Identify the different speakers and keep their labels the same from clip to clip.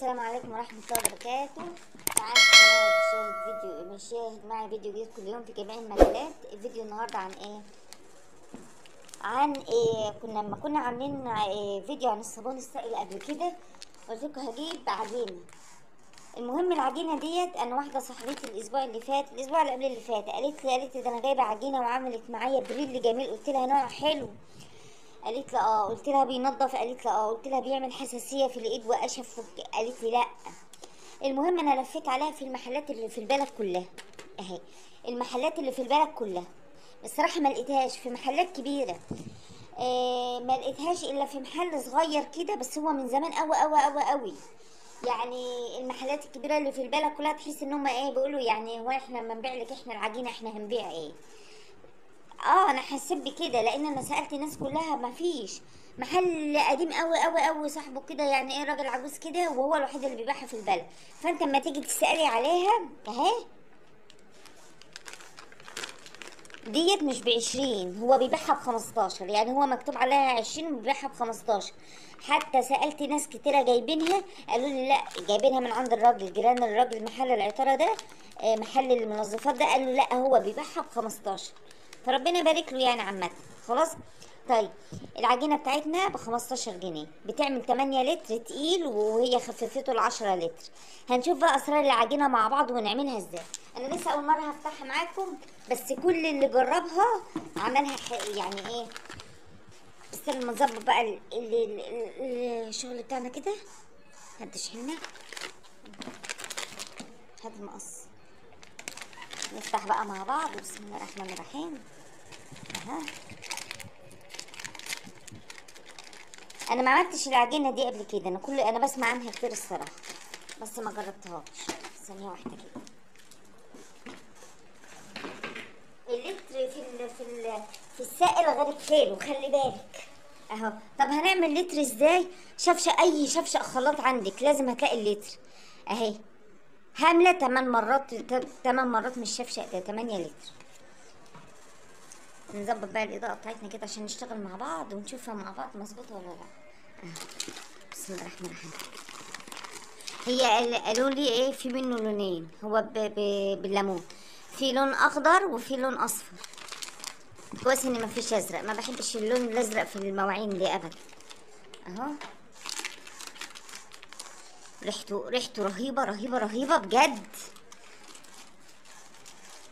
Speaker 1: السلام عليكم ورحمة الله وبركاته. معاكم قناة مشاهد فيديو مشاهد معي فيديو جديد كل يوم في جميع المجالات. الفيديو النهاردة عن إيه؟ عن إيه؟ كنا لما كنا عاملين إيه؟ فيديو عن الصابون السائل قبل كده قلت لكم هجيب عجينة. المهم العجينة ديت أنا واحدة صاحبتي الأسبوع اللي فات الأسبوع اللي قبل اللي فات قالت لي قالت لي ده أنا جايبة عجينة وعملت معايا بريل جميل. قلت لها نوع حلو. قالت لي آه قلت لها بينظف. قالت لي آه قلت لها بيعمل حساسية في الإيد واشف وك- قالت لي لا. المهم أنا لفيت عليها في المحلات اللي في البلد كلها. أهي. المحلات اللي في البلد كلها. الصراحه ما لقيتهاش. في محلات كبيرة. آه ما لقيتهاش إلا في محل صغير كده بس هو من زمان قوي قوي قوي قوي يعني المحلات الكبيرة اللي في البلد كلها تحس إن هم إيه بيقولوا يعني هو إحنا لما نبيع لك إحنا العجينه إحنا هنبيع إيه. آه أنا حسيت بكده لأن أنا سألت الناس كلها ما فيش. محل قديم قوي قوي قوي صاحبه كده يعني إيه راجل عجوز كده وهو الوحيد اللي بيبيعها في البلد. فأنت اما تيجي تسألي عليها اهي ديت مش بعشرين هو بيبيعها بخمستاشر يعني هو مكتوب عليها عشرين وبيبيعها بخمستاشر. حتى سألت ناس كتيرة جايبينها قالوا لي لأ جايبينها من عند الراجل جيران الراجل محل العطارة ده آه، محل المنظفات ده قالوا لأ هو بيبيعها بخمستاشر. فربنا يبارك له يعني عامة. خلاص؟ طيب العجينة بتاعتنا ب 15 جنيه. بتعمل 8 لتر تقيل وهي خففته ل 10 لتر. هنشوف بقى أسرار العجينة مع بعض ونعملها إزاي. أنا لسه أول مرة هفتحها معاكم بس كل اللي جربها عملها يعني إيه؟ استنى ما نظبط بقى ال- ال- ال- ال- الشغل بتاعنا كده. هدش هنا. هات المقص نفتح بقى مع بعض. بسم الله الرحمن الرحيم. أها. أنا ما عملتش العجينة دي قبل كده. أنا كل أنا بسمع عنها كتير الصراحة. بس ما جربتهاش. ثانية واحدة كده. اللتر في ال في ال في السائل غير الكيلو خلي بالك. أهو. طب هنعمل لتر إزاي؟ شفشه أي شفشه خلاط عندك. لازم هتلاقي اللتر. أهي. هاملة 8 مرات 8 مرات مش شفشه ده 8 لتر. نظبط بقى الإضاءة بتاعتنا كده عشان نشتغل مع بعض ونشوفها مع بعض مظبوطة ولا لأ. بسم الله الرحمن الرحيم. هي قال- قالوا لي إيه؟ في منه لونين. هو. بالليمون في لون أخضر وفي لون أصفر. كويس إن مفيش أزرق. ما بحبش اللون الأزرق في المواعين دي ابدا. أهو. ريحته ريحته رهيبة رهيبة رهيبة بجد.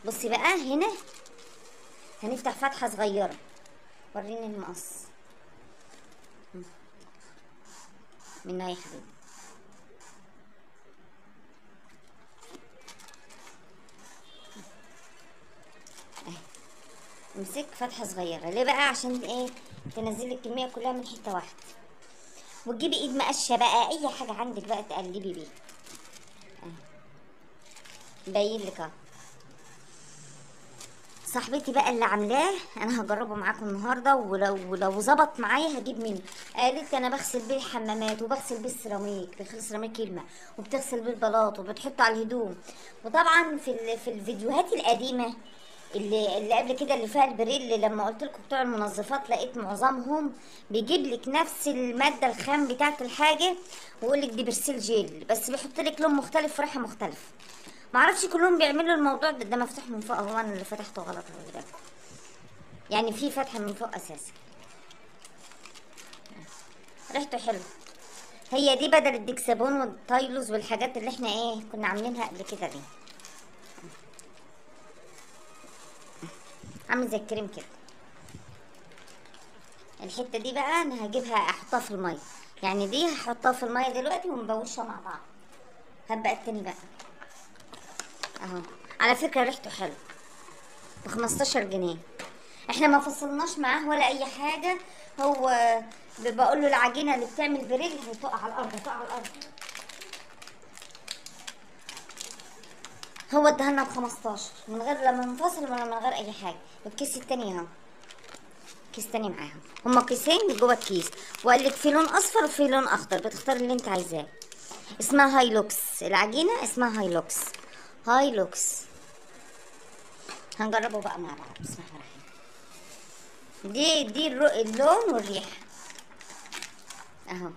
Speaker 1: بصي بقى هنا هنفتح فتحة صغيرة. وريني المقص. منها يا حبيبي امسك فتحة صغيرة. ليه بقى؟ عشان إيه؟ تنزلي الكمية كلها من حتة واحدة. وتجيبي ايد مقشة بقى اي حاجة عندك بقى تقلبي بيها. أهي. باين لك صاحبتي بقى اللي عاملاه أنا هجربه معاكم النهارده ولو ولو ظبط معايا هجيب منه. قالت أنا بغسل بيه الحمامات وبغسل بيه السيراميك بغسل سيراميك الماء وبتغسل بيه البلاط وبتحطه على الهدوم. وطبعا في في الفيديوهات القديمة اللي اللي قبل كده اللي فيها البريل اللي لما قلت لكم بتوع المنظفات لقيت معظمهم بيجيب لك نفس المادة الخام بتاعه الحاجة ويقول لك دي برسيل جيل بس بيحط لك لون مختلف وريحة مختلفة. معرفش كلهم بيعملوا الموضوع ده, ده مفتوح من فوق هو أنا اللي فتحته غلط ده يعني في فتحة من فوق أساسا ريحته حلوة. هي دي بدل الديكسابون والتايلوز والحاجات اللي إحنا إيه كنا عاملينها قبل كده دي. عامل زي الكريم كده. الحتة دي بقى أنا هجيبها احطها في المية. يعني دي هحطها في المية دلوقتي ونبوشها مع بعض. هبقى التاني بقى. أهو. على فكرة ريحته حلو. ب 15 جنيه. إحنا ما فصلناش معاه ولا أي حاجة. هو بقول له العجينة اللي بتعمل بريل هتقع على الأرض هتقع على الأرض. هو ادهالنا ب 15 من غير لا منفصل ولا من غير أي حاجة. والكيس التاني اهو كيس تاني معاهم. هما كيسين جوه الكيس وقال لك في لون أصفر وفي لون أخضر. بتختاري اللي انت عايزاه. اسمها هايلوكس. العجينة اسمها هايلوكس. هايلوكس. هنجربه بقى مع بعض. بسم الله الرحمن دي دي اللون والريحة. أهو.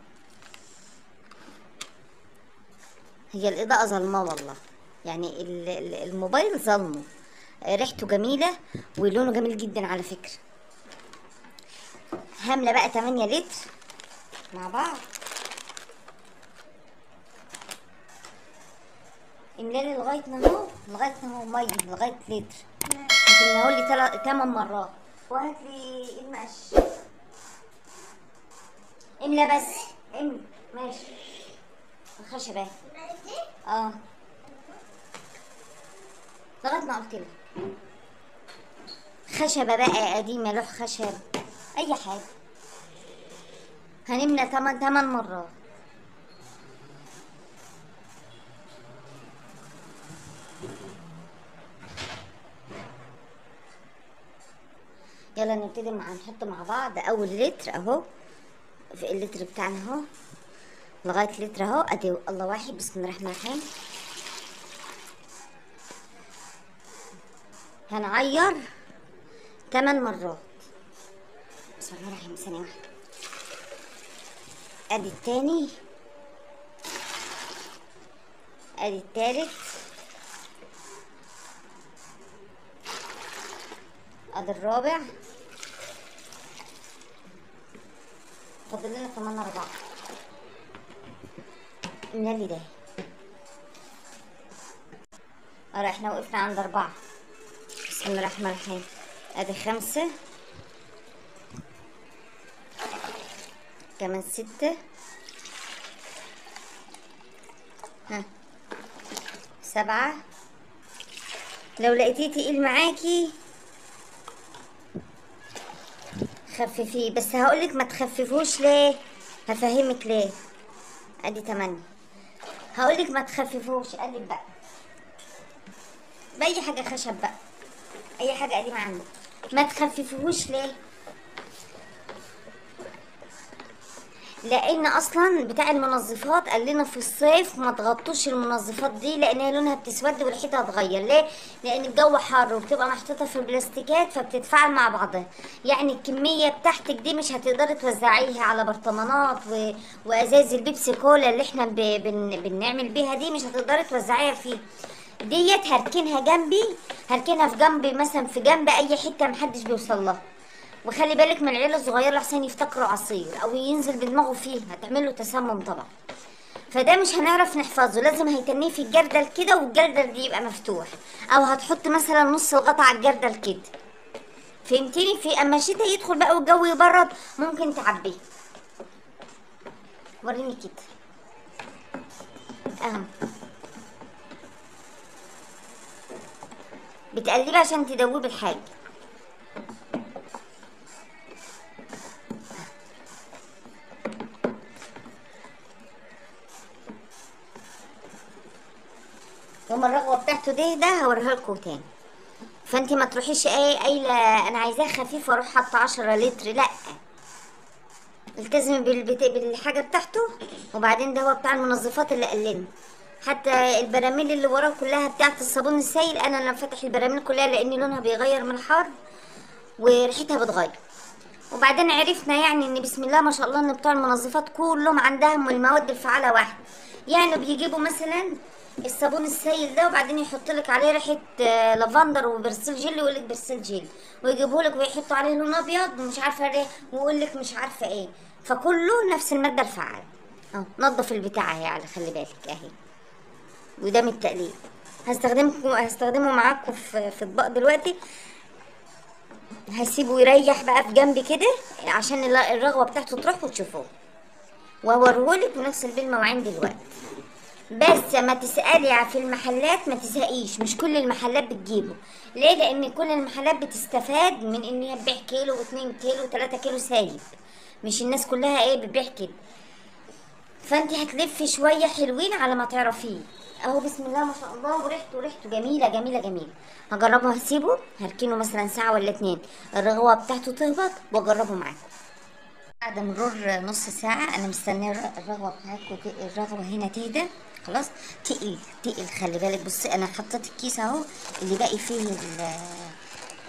Speaker 1: هي الإضاءة ظلمة والله. يعني ال- ال- الموبايل ظلمه. ريحته جميلة ولونه جميل جدا على فكرة. هاملة بقى 8 لتر مع بعض. املالي لغاية ما هو لغاية ما هو مية لغاية لتر. هتملاه لي تل- تمن مرات. وهات لي المقش. املى بس. املى ماشي. الخشبة. آه. لغاية ما قلت لك. خشبة بقى قديمة لوح خشب أي حاجة. هنملى تمن تمن مرات. يلا نبتدي مع نحط مع بعض أول لتر أهو. في اللتر بتاعنا أهو. لغاية لتر أهو. أدي الله واحد. بسم الله الرحمن الرحيم. هنعير تمن مرات. بسم الله الرحمن الرحيم. ثانية واحدة. أدي التاني. أدي التالت. أدي الرابع. فاضل لنا كمان أربعة. نالي ده؟ آه إحنا وقفنا عند أربعة. بسم الله الرحمن الرحيم. ادي خمسة. كمان ستة. ها. سبعة. لو لقيتيه تقيل معاكي. خففيه بس هقولك ما تخففوش ليه. هفهمك ليه. ادي تمانية. هقولك ما تخففوش. قلب بقى. بأي حاجة خشب بقى. أي حاجة قديمة عندك ما تخففوهوش ليه؟ لأن أصلا بتاع المنظفات قال لنا في الصيف ما تغطوش المنظفات دي لأن هي لونها بتسود وريحتها هتغير. ليه؟ لأن الجو حر وبتبقى محطوطة في البلاستيكات فبتتفاعل مع بعضها يعني الكمية بتاعتك دي مش هتقدري توزعيها على برطمانات و... وازاز البيبسي كولا اللي إحنا ب... بن... بنعمل بيها دي مش هتقدري توزعيها فيه. ديت هركنها جنبي هركنها في جنبي مثلا في جنب أي حتة محدش بيوصل لها. وخلي بالك من العيلة الصغيرة لحسن يفتكروا عصير أو ينزل بدماغه فيه هتعمل له تسمم طبعا. فده مش هنعرف نحفظه لازم هيتنيه في الجردل كده والجردل دي يبقى مفتوح. أو هتحط مثلا نص الغطا على الجردل كده. فهمتني؟ في أما الشتا يدخل بقى والجو يبرد ممكن تعبيه. وريني كده. اهو بتقلبي عشان تدوبي الحاجة. يوم الرغوة بتاعته دي ده هوريها لكم تاني. فانت ما تروحيش إيه قايلة أنا عايزاه خفيف وأروح حاطة 10 لتر لأ. التزمي. بالحاجة بتاعته وبعدين ده هو بتاع المنظفات اللي قلنا حتى البراميل اللي وراه كلها بتاعت الصابون السائل أنا أنا فاتح البراميل كلها لأن لونها بيغير من الحر وريحتها بتغير. وبعدين عرفنا يعني إن بسم الله ما شاء الله إن بتوع المنظفات كلهم عندهم المواد الفعالة واحدة يعني بيجيبوا مثلا الصابون السائل ده وبعدين يحط لك عليه ريحة آه، لافندر وبرسيل جيل ويقول لك برسيل جيل ويجيبوا لك ويحطوا عليه لون أبيض ومش عارفة إيه ويقول لك مش عارفة إيه. فكله نفس المادة الفعالة. آه نظف البتاع اهي على خلي بالك أهي. من التقليد هستخدمكم هستخدمه معاكم في في اطباق دلوقتي. هسيبه يريح بقى في جنب كده عشان الرغوة بتاعته تروح وتشوفوه وهوريهولك ونغسل بيه المواعين دلوقتي. بس ما تسألي في المحلات ما تزهقيش مش كل المحلات بتجيبه. ليه؟ لأن كل المحلات بتستفاد من إن هي تبيع كيلو واتنين كيلو وتلاتة كيلو سايب. مش الناس كلها إيه بتبيع كده. فانت هتلفي شوية حلوين على ما تعرفيه. اهو بسم الله ما شاء الله وريحته ريحته جميلة جميلة جميلة. هجربه هسيبه هركنه مثلا ساعة ولا اتنين. الرغوة بتاعته تهبط واجربه معاكم. بعد مرور نص ساعة أنا مستنية الر- الرغوة بتاعتكم الرغوة هنا تهدى. خلاص؟ تقل تقل خلي بالك بصي أنا حطيت الكيس أهو اللي باقي فيه ال-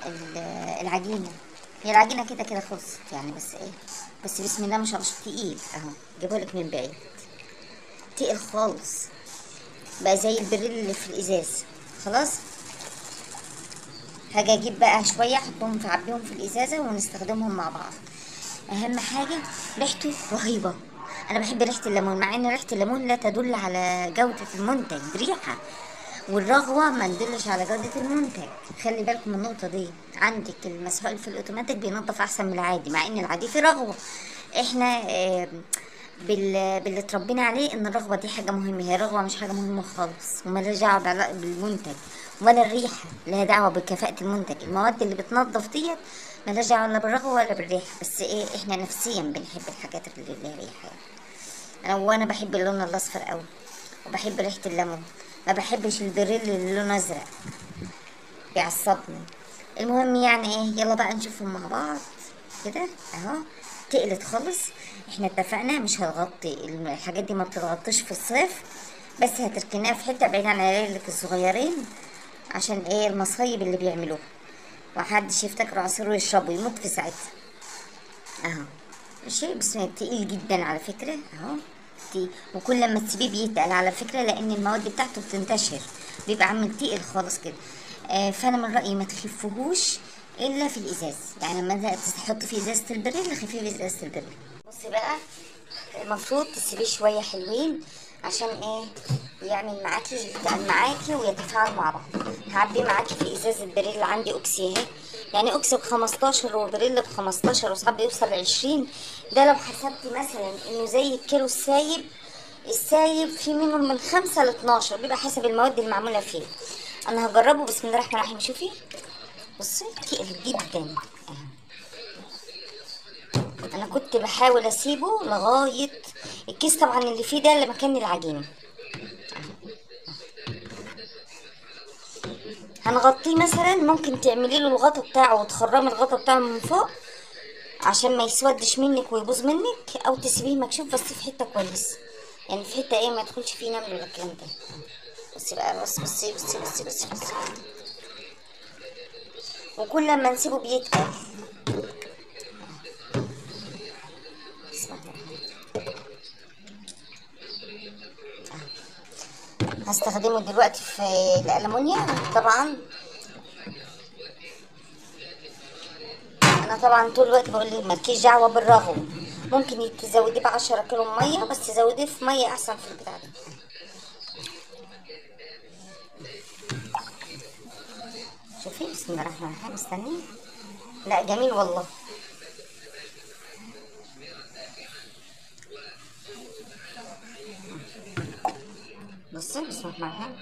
Speaker 1: ال- العجينة. هي العجينة كده كده خلصت يعني بس إيه بس بسم الله ما شاء الله تقيل أهو جابهولك من بعيد. تقل خالص بقى زي البريل اللي في الإزاز. خلاص؟ هاجي أجيب بقى شوية أحطهم في عبيهم في الإزازة ونستخدمهم مع بعض. أهم حاجة ريحته رهيبة. أنا بحب ريحة الليمون مع إن ريحة الليمون لا تدل على جودة المنتج ريحة. والرغوة ما تدلش على جودة المنتج. خلي بالكم من النقطة دي. عندك المسحوق اللي في الأوتوماتيك بينظف أحسن من العادي مع إن العادي فيه رغوة. إحنا بال... باللي اتربينا عليه إن الرغوة دي حاجة مهمة. هي رغوة مش حاجة مهمة خالص. ومالهاش دعوة بالمنتج. ولا الريحة. لها دعوة بكفاءة المنتج. المواد اللي بتنظف ديت مالهاش دعوة لا بالرغوة ولا بالريحة. بس إيه إحنا نفسيا بنحب الحاجات اللي لها ريحة. يعني. أنا وأنا بحب اللون الأصفر قوي وبحب ريحة الليمون. ما بحبش البريل اللي لونه أزرق. بيعصبني. المهم يعني إيه يلا بقى نشوفهم مع بعض. كده؟ أهو. تقلت خالص. إحنا اتفقنا مش هتغطي الحاجات دي ما بتتغطيش في الصيف. بس هتركناها في حتة بعيد عن عيالك الصغيرين عشان إيه المصايب اللي بيعملوها. محدش يفتكر عصير يشربه يموت في ساعتها. أهو. شيء بس تقيل جدا على فكرة. أهو. تقيل وكل لما تسيبيه بيتقل على فكرة لأن المواد بتاعته بتنتشر. بيبقى عامل تقيل خالص كده. آه فأنا من رأيي ما تخفهوش إلا في الإزاز. يعني لما تحط في إزازة البريل خفيه في إزازة البريل بصي بقى المفروض تسيبيه شوية حلوين. عشان إيه؟ يعمل معاكي يتقل معاكي ويتفاعل مع بعض. هعبيه معاكي في ازازة بريل عندي اوكسي اهي. يعني اوكسي ب 15 وبريل ب 15 وساعات بيوصل ل 20 ده لو حسبتي مثلا إنه زي الكيلو السايب السايب في منه من 5 ل 12 بيبقى حسب المواد المعمولة فيه. أنا هجربه بسم الله الرحمن الرحيم. شوفي. بصي تقل جدا. أنا كنت بحاول أسيبه لغاية الكيس طبعا اللي فيه ده اللي مكان العجينة. هنغطيه مثلا ممكن تعملي له الغطا بتاعه وتخرمي الغطا بتاعه من فوق عشان ما يسودش منك ويبوظ منك أو تسيبيه مكشوف بس في حتة كويس. يعني في حتة إيه ما يدخلش فيه نمل ولا الكلام ده. بصي بقى بصي بصي بصي بصي بصي, بصي. وكل لما نسيبه بيتقل. هستخدمه دلوقتي في الألمونيا. طبعا أنا طبعا طول الوقت بقول لك مالكيش دعوة بالرغو. ممكن تزوديه ب 10 كيلو مية بس تزوديه في مية أحسن في البتاع ده. شوفي بسم الله الرحمن الرحيم استني لا جميل والله. بصي بسم الله الرحمن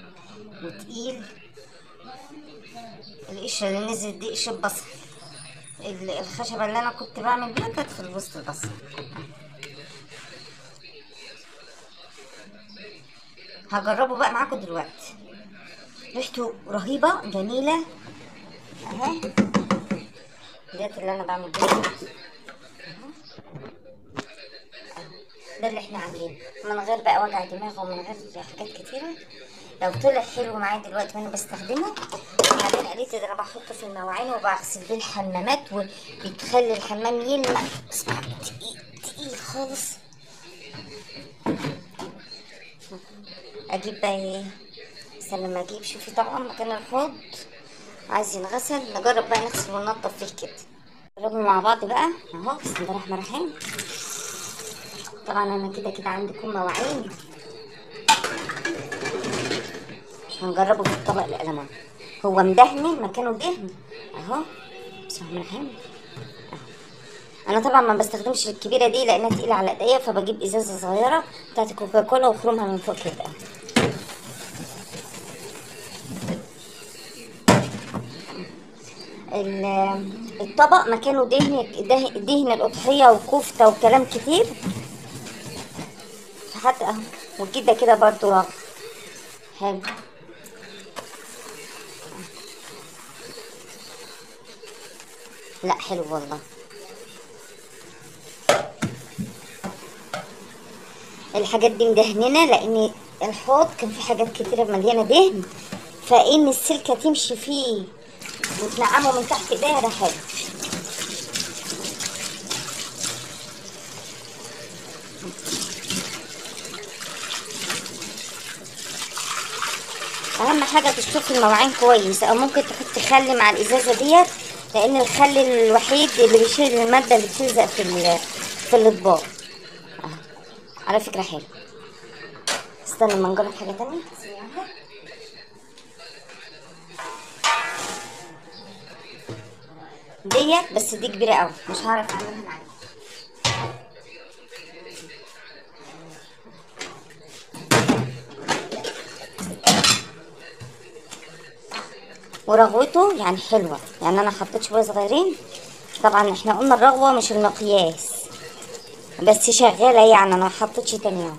Speaker 1: الرحيم وتقيل. القشرة اللي نزلت دي قشرة بصل. ال- الخشبة اللي أنا كنت بعمل بيها كانت في الوسط البصل هجربه بقى معاكم دلوقتي. ريحته رهيبة جميلة. أهي. ديت اللي أنا بعمل بيها. ده اللي إحنا عاملينه. من غير بقى وجع دماغ ومن غير حاجات كتيرة. لو طلع حلو معايا دلوقتي وأنا بستخدمه بعدين لي ده أنا بحطه في المواعين وبغسل بيه الحمامات وبتخلي الحمام يلمع. تقيل تقيل خالص. أجيب بقى إيه؟ لما أجيب شوفي طبعا مكان الحوض عايز ينغسل. نجرب بقى نغسل وننضف فيه كده. نجربه مع بعض بقى. أهو بسم الله الرحمن الرحيم. طبعا أنا كده كده عندكم مواعين. هنجربه في الطبق القلمان هو مدهن مكانه دهن أهو. بسم الله الرحمن. أنا طبعا ما بستخدمش الكبيرة دي لأنها تقيلة على ايديا فبجيب إزازة صغيرة بتاعت كوكاكولا وأخرمها من فوق كده. ال- الطبق مكانه دهن ده- دهن الأضحية وكفتة وكلام كتير. حتى أهو. كده برضو رغ حلو. لا حلو والله. الحاجات دي مدهننه لأن الحوض كان فيه حاجات كتيرة مليانة دهن. فإن السلكة تمشي فيه وتنعمه من تحت إيديها ده حلو. أهم حاجة تشطفي المواعين كويس أو ممكن تحطي خل مع الإزازة ديت لأن الخل الوحيد اللي بيشيل المادة اللي بتلزق في في الأطباق. أهو. على فكرة حلو. استنى ما نجرب حاجة تانية. ديت بس دي كبيرة قوي مش هعرف أعملها معاك. ورغوته يعني حلوة. يعني أنا حطيت شوية صغيرين. طبعا إحنا قلنا الرغوة مش المقياس. بس شغالة يعني أنا ما حطيتش تاني يوم.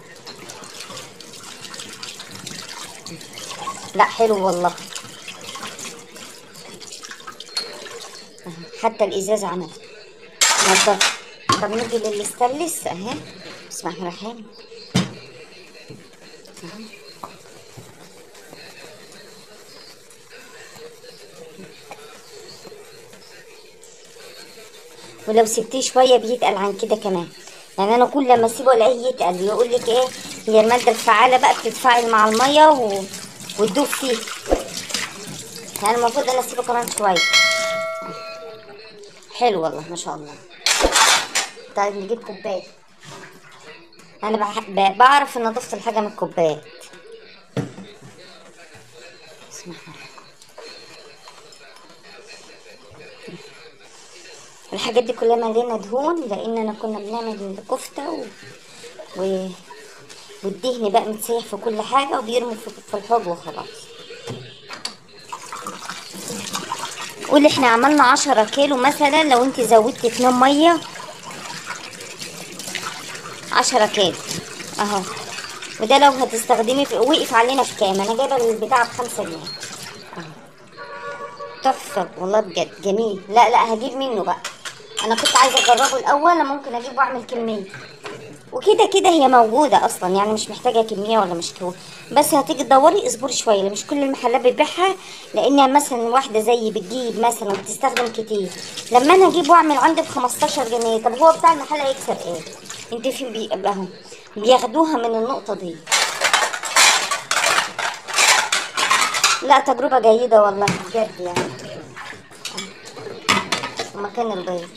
Speaker 1: لا حلو والله. حتى الإزاز عمل. طب نيجي للستانلس. أهي. بسم الله الرحمن الرحيم ولو سبتيه شوية بيتقل عن كده كمان. يعني أنا كل لما أسيبه ألاقيه يتقل يقول لك إيه هي المادة الفعالة بقى بتتفاعل مع المية و... وتدوب فيه يعني المفروض أنا أسيبه كمان شوية. حلو والله ما شاء الله. طيب نجيب كوباية. أنا بح... بعرف إن ضفت الحاجة من الكوبايات. بسم الله الرحمن الرحيم. الحاجات دي كلها مليانة دهون لاننا كنا بنعمل كفته و... و... والدهن بقى متسيح في كل حاجة وبيرموا في, الحوض وخلاص. قول إحنا عملنا عشرة كيلو مثلا لو أنت زودتي اتنين مية. عشرة كيلو. أهو. وده لو هتستخدمي في وقف علينا في كام؟ أنا جايبة البتاع بخمسة جنيه. تحفة والله بجد. جميل. لا لا هجيب منه بقى. أنا كنت عايزة أجربه الأول ممكن أجيب وأعمل كمية. وكده كده هي موجودة أصلا يعني مش محتاجة كمية ولا مش كو بس هتيجي تدوري اصبري شوية مش كل المحلات بتبيعها. لأن مثلا واحدة زيي بتجيب مثلا بتستخدم كتير. لما أنا أجيب وأعمل عندي ب 15 جنيه طب هو بتاع المحل هيكسب إيه؟ أنت في بي... أهو بياخدوها من النقطة دي. لا تجربة جيدة والله بجد يعني. مكان البيض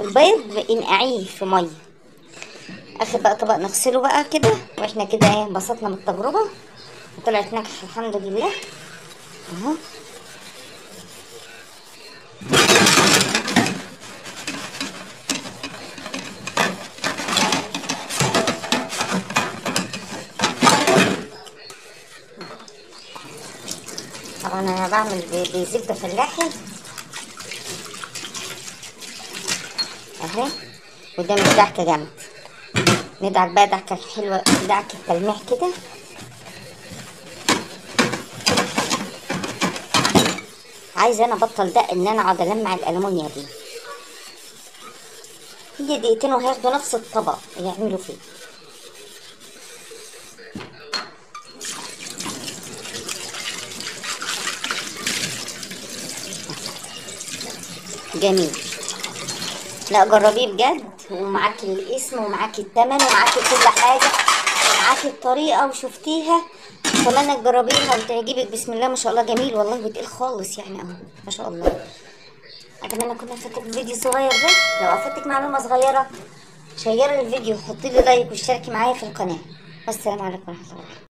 Speaker 1: البيض انقعيه في مية. اخد بقى طبق نغسله بقى كده وإحنا كده إيه انبسطنا من التجربه وطلعت ناجحة الحمد لله. أهو. طبعا أنا بعمل بزبدة فلاحي اهي قدام الدعكه جنب ندعك بقى دعكه حلوة دعكه تلميح كده. عايزه أنا ابطل ده ان أنا اقعد المع الألمونيا دي. هي دقيقتين وهياخدوا نفس الطبق يعملوا فيه. جميل. لا جربيه بجد. ومعاكي الاسم ومعاكي الثمن ومعاكي كل حاجة. ومعاكي الطريقة وشفتيها. كمان تجربيها وتعجبك. بسم الله ما شاء الله. جميل والله بتقيل خالص يعني. أهو ما شاء الله. أتمنى اكون افدتك الفيديو الصغير ده. لو افدتك معلومه صغيرة شيري الفيديو وحطي لي like واشتركي معايا في القناة. والسلام عليكم ورحمة الله.